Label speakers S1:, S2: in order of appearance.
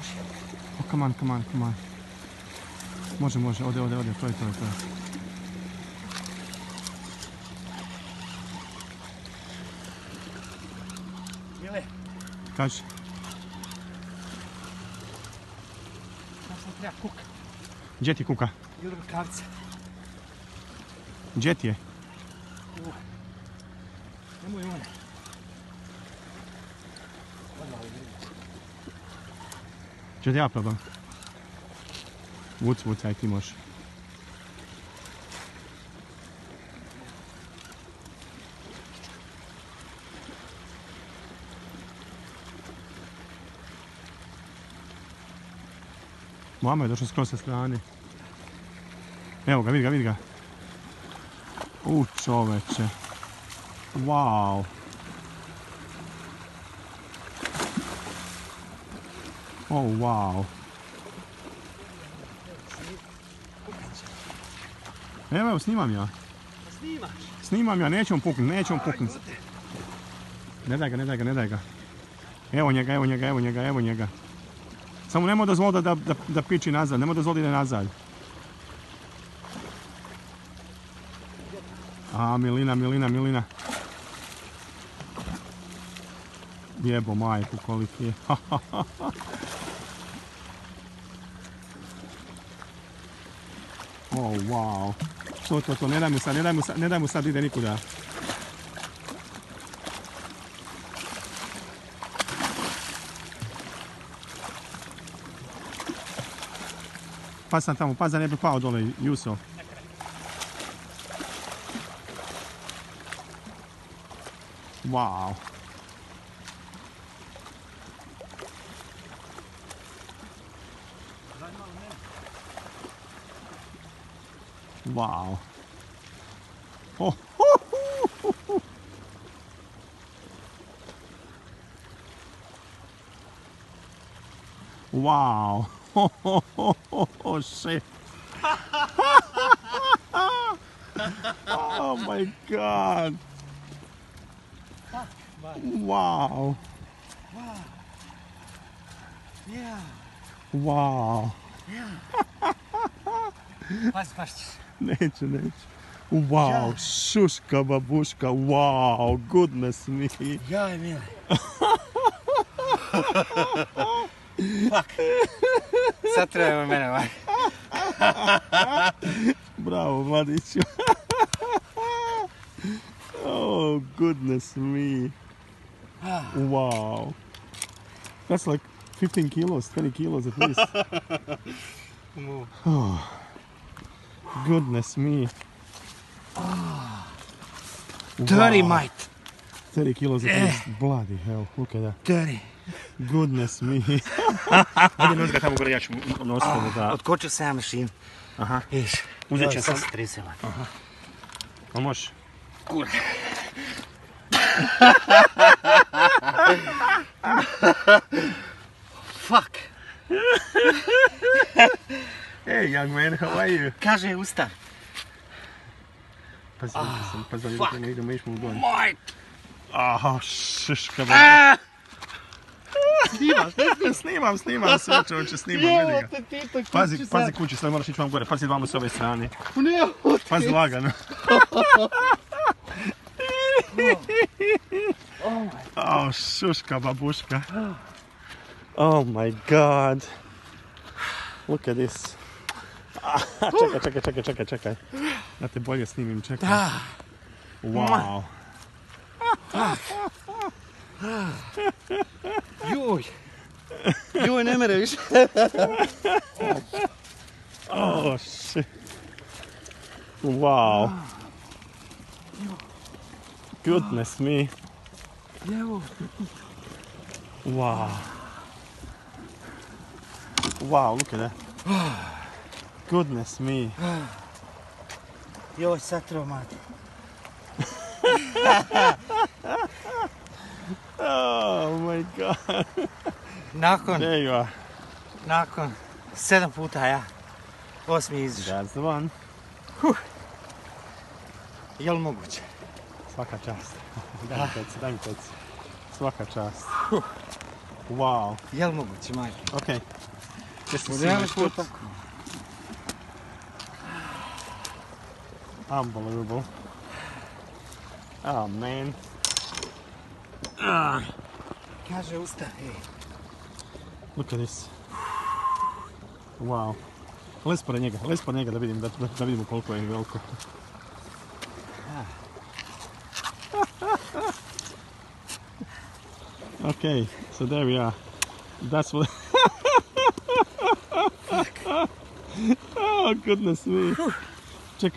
S1: Oh, come on, come on, come on. Može, može, ode, ode, ode, to je to, je to. je.
S2: Mile,
S1: Kaži,
S2: nam sam treba kuk
S1: gdje ti kuka?
S2: i od rukavca.
S1: Gdje ti je?
S2: Nemoj one. Odmah ovo vidim.
S1: Gdje ja probam? Vuc, vuc, aj ti možeš. Mama je došla skroz sa strane. Evo ga, vidi ga, vidi ga. U čoveče. Wow. Oh, wow. Evo, evo, snimam ja.
S2: Snimaš.
S1: Snimam ja, nećemo puknut, nećemo puknut. Ne daj ga, ne daj ga, ne daj ga. Evo njega, evo njega, evo njega, evo njega. Samo nemoj dozvoliti da, da, da piči nazad, nemoj dozvoliti da ide nazad. A, Milina, Milina, Milina. Jebo majku koliki je. Oh, wow. To, to, to, ne daj mu sad, ne daj mu sad, ne daj mu sad ide nikuda. Pa sam tamo, pa da ne bi pao dole, Juso. Wow. Wow. Oh, Wow. Oh, shit. oh my god. Wow. Wow.
S2: ja. Pazi, pazi ćeš.
S1: Neću, neću. Wow,
S2: Ja.
S1: šuška babuška, wow, goodness me.
S2: Jaj, mile. Fuck. Sad treba mene ovaj.
S1: Bravo, mladiću. oh, goodness me. Wow. That's like 15 kilos, 20 kilos at least. Oh, goodness me.
S2: Dirty
S1: Wow.
S2: mate.
S1: 30 kilos at
S2: Eh.
S1: least. Bloody hell, look at that.
S2: Dirty.
S1: Goodness me. Ajde, nosi ga tamo gore, ja ću nositi da...
S2: Otkočio sam ja mašinu.
S1: Aha. Uzet će
S2: sad
S1: sam-
S2: se man.
S1: a možeš?
S2: Kur. Fuck.
S1: Hey, young man, how are you?
S2: Kaže usta.
S1: Pazi, sam, pazi,
S2: Ah, fuck.
S1: ne idemo, išmo u donj.
S2: Moj.
S1: Aha, šiška. ba-
S2: Ah!
S1: Snimaš, ne snimam, snimam sve čovječe, snimam, vidi ga.
S2: te ti to
S1: Pazi, pazi kući, sad moraš ići vam gore, pazi vamo s ove strane.
S2: Ne,
S1: Pazi lagano. Oh, šuška babuška. Oh my god. Look at this. Ah, čekaj, čekaj, čekaj, čekaj, čekaj. Da te bolje snimim, čekaj.
S2: Da.
S1: Wow.
S2: Joj. Joj, ne mere više.
S1: Oh shit. Wow. Goodness me.
S2: Evo.
S1: Wow. Wow, look at that. Goodness me.
S2: Joj, sad treba mati.
S1: Oh my god.
S2: Nakon,
S1: There you are.
S2: nakon sedam puta ja. Osmi izišao.
S1: That's the one.
S2: Jel moguće?
S1: Svaka čast. Daj mi peci, daj mi peci. Svaka čast. Wow.
S2: Jel moguće, majke?
S1: Okay. See
S2: Modeli
S1: my foot.
S2: puta.
S1: Unbelievable. Oh man. Ah,
S2: Kaže, ustav, ej.
S1: look at this. Wow. Les pored njega, les pored njega da vidim, da, da, da vidimo koliko je veliko. okay, so there we are. That's what. oh goodness me. Čekaj,